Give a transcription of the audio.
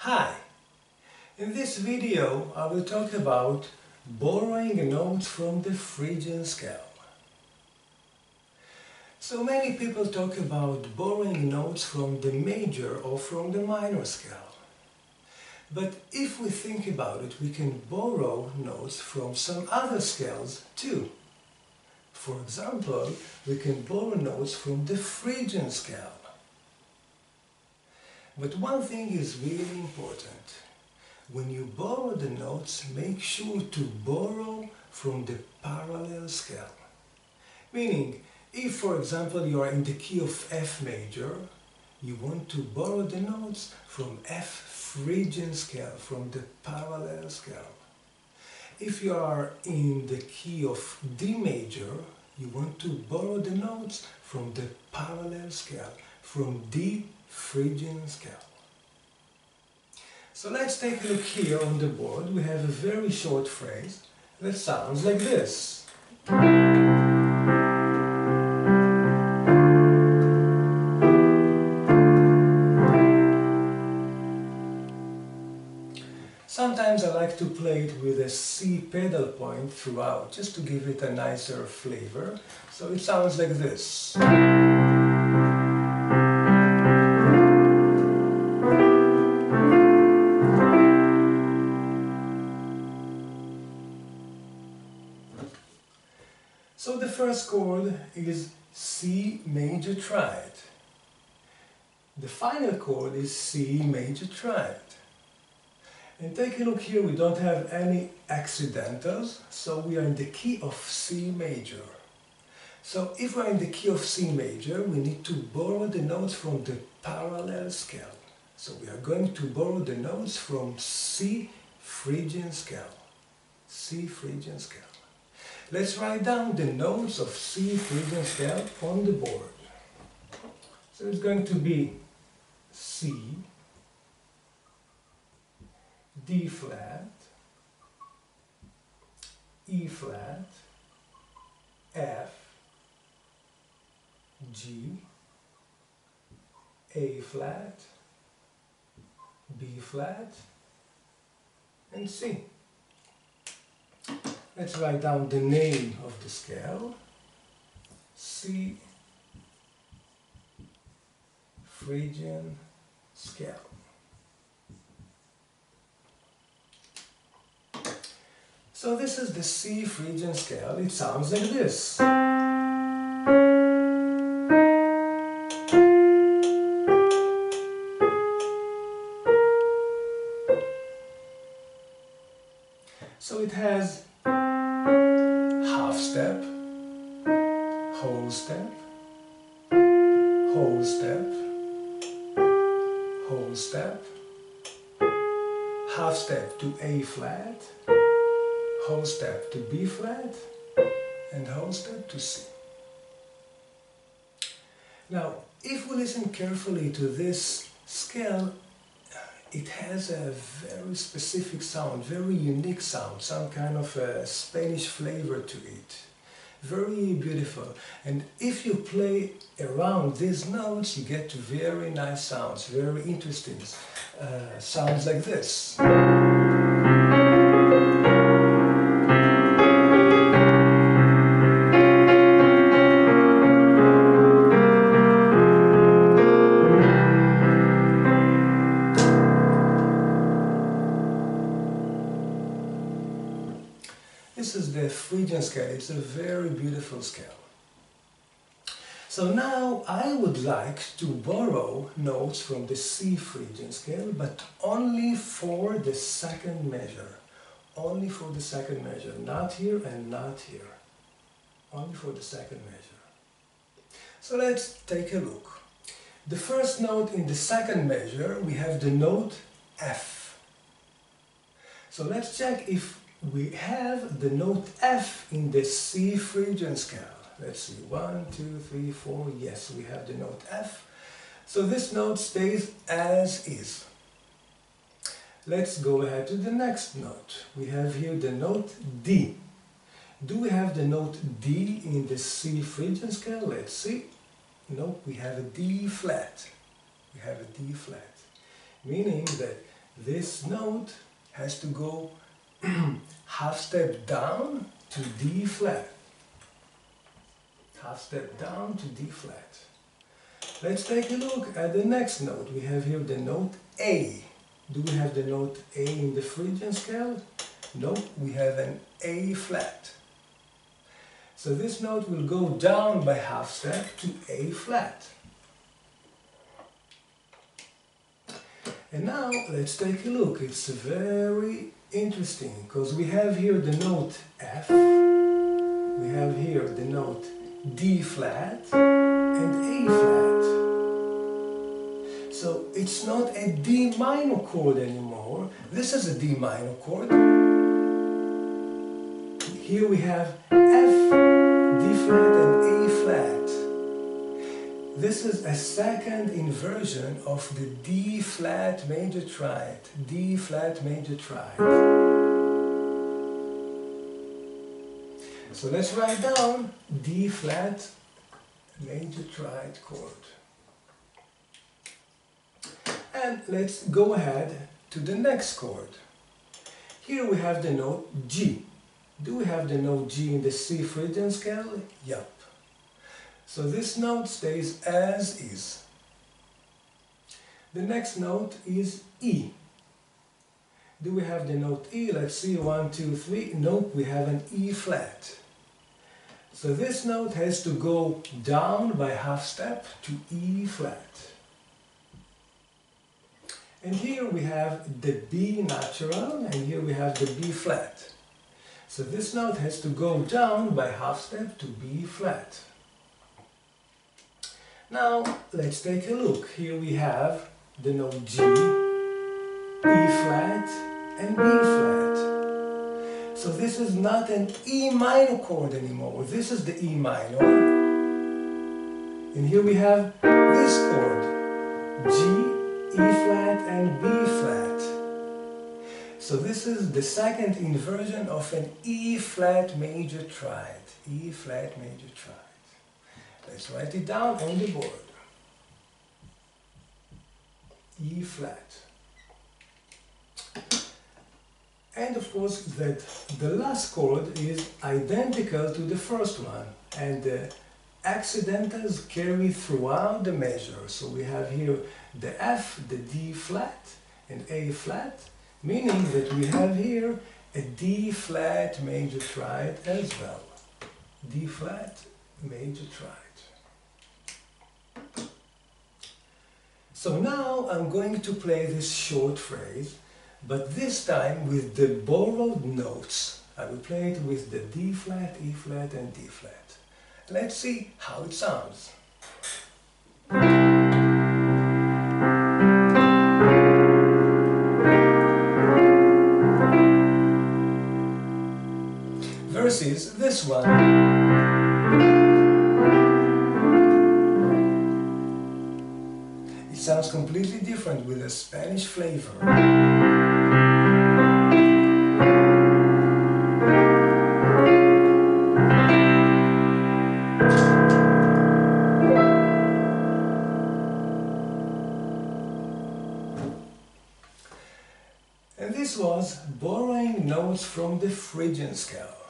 Hi! In this video I will talk about borrowing notes from the Phrygian scale. So many people talk about borrowing notes from the major or from the minor scale. But if we think about it, we can borrow notes from some other scales too. For example, we can borrow notes from the Phrygian scale. But one thing is really important. When you borrow the notes, make sure to borrow from the parallel scale. Meaning, if for example you are in the key of F major, you want to borrow the notes from F Phrygian scale, from the parallel scale. If you are in the key of D major, you want to borrow the notes from the parallel scale, from D Phrygian scale. So let's take a look here on the board. We have a very short phrase that sounds like this. Sometimes I like to play it with a C pedal point throughout, just to give it a nicer flavor. So it sounds like this. First chord is C major triad. The final chord is C major triad. And take a look here, we don't have any accidentals, so we are in the key of C major. So if we're in the key of C major, we need to borrow the notes from the parallel scale. So we are going to borrow the notes from C Phrygian scale. C Phrygian scale. Let's write down the notes of C scale on the board. So it's going to be C, D flat, E flat, F, G, A flat, B flat, and C. Let's write down the name of the scale. C Phrygian scale. So this is the C Phrygian scale. It sounds like this. So it has step, whole step, whole step, whole step, half step to A flat, whole step to B flat, and whole step to C. Now, if we listen carefully to this scale, it has a very specific sound, very unique sound, some kind of a Spanish flavor to it. Very beautiful. And if you play around these notes, you get very nice sounds, very interesting uh, sounds like this. This scale. So now I would like to borrow notes from the C Phrygian scale, but only for the second measure. Only for the second measure. Not here and not here. Only for the second measure. So let's take a look. The first note in the second measure, we have the note F. So let's check if we have the note F in the C Phrygian scale. Let's see, one, two, three, four, yes, we have the note F. So this note stays as is. Let's go ahead to the next note. We have here the note D. Do we have the note D in the C Phrygian scale? Let's see. Nope, we have a D flat. We have a D flat. Meaning that this note has to go half step down to D flat. Half step down to D flat. Let's take a look at the next note. We have here the note A. Do we have the note A in the Phrygian scale? No, we have an A flat. So this note will go down by half step to A flat. And now let's take a look. It's a very interesting because we have here the note F, we have here the note D flat and A flat. So it's not a D minor chord anymore. This is a D minor chord. Here we have F, This is a second inversion of the D flat major triad, D flat major triad. So let's write down D flat major triad chord. And let's go ahead to the next chord. Here we have the note G. Do we have the note G in the C Phrygian scale? Yup. So this note stays as is. The next note is E. Do we have the note E? Let's see, one, two, three. Nope, we have an E flat. So this note has to go down by half step to E flat. And here we have the B natural, and here we have the B flat. So this note has to go down by half step to B flat. Now let's take a look. Here we have the note G, E flat and B flat. So this is not an E minor chord anymore. This is the E minor. And here we have this chord, G, E flat and B flat. So this is the second inversion of an E flat major triad. E flat major triad. Let's write it down on the board. E flat. And of course that the last chord is identical to the first one and the accidentals carry throughout the measure. So we have here the F, the D flat and A flat, meaning that we have here a D flat major triad as well. D flat major triad. So now I'm going to play this short phrase, but this time with the borrowed notes. I will play it with the D flat, E flat and D flat. Let's see how it sounds. Versus this one. Completely different with a Spanish flavor. And this was borrowing notes from the Phrygian scale.